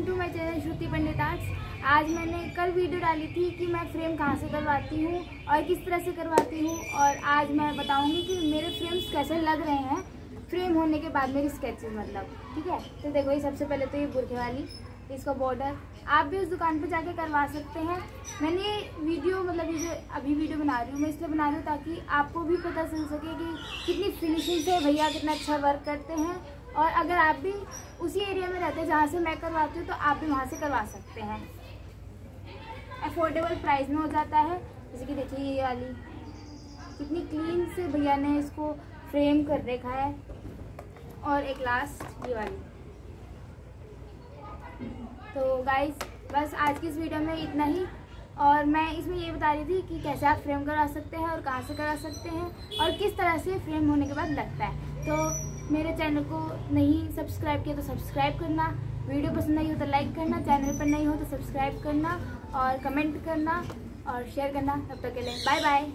Welcome to my channel Shruti Pandit arts आज मैंने कल वीडियो डाली थी कि मैं फ्रेम कहाँ से करवाती हूँ और किस तरह से करवाती हूँ और आज मैं बताऊँगी कि मेरे फ्रेम्स कैसे लग रहे हैं। फ्रेम होने के बाद मेरी स्केचेस मतलब ठीक है? तो देखो ये सबसे पहले तो ये बुरखे वाली, इसका बॉर्डर आप भी उस दुकान पर जाके करवा सकते हैं। मैंने ये वीडियो मतलब ये जो अभी वीडियो बना रही हूँ, मैं इसलिए बना रही हूँ ताकि आपको भी पता चल सके कि कितनी फिनिशिंग से भैया कितना अच्छा वर्क करते हैं। और अगर आप भी उसी एरिया में रहते हैं जहाँ से मैं करवाती हूँ तो आप भी वहाँ से करवा सकते हैं। अफोर्डेबल प्राइस में हो जाता है। जैसे कि देखिए ये वाली। कितनी क्लीन से भैया ने इसको फ्रेम कर रखा है। और एक लास्ट ये वाली। तो गाइस बस आज की इस वीडियो में इतना ही। और मैं इसमें ये बता रही थी कि कैसे आप फ्रेम करा सकते हैं और कहाँ से करा सकते हैं और किस तरह से फ्रेम होने के बाद लगता है। तो मेरे चैनल को नहीं सब्सक्राइब किया तो सब्सक्राइब करना। वीडियो पसंद आई हो तो लाइक करना। चैनल पर नहीं हो तो सब्सक्राइब करना और कमेंट करना और शेयर करना। तब तक के लिए बाय बाय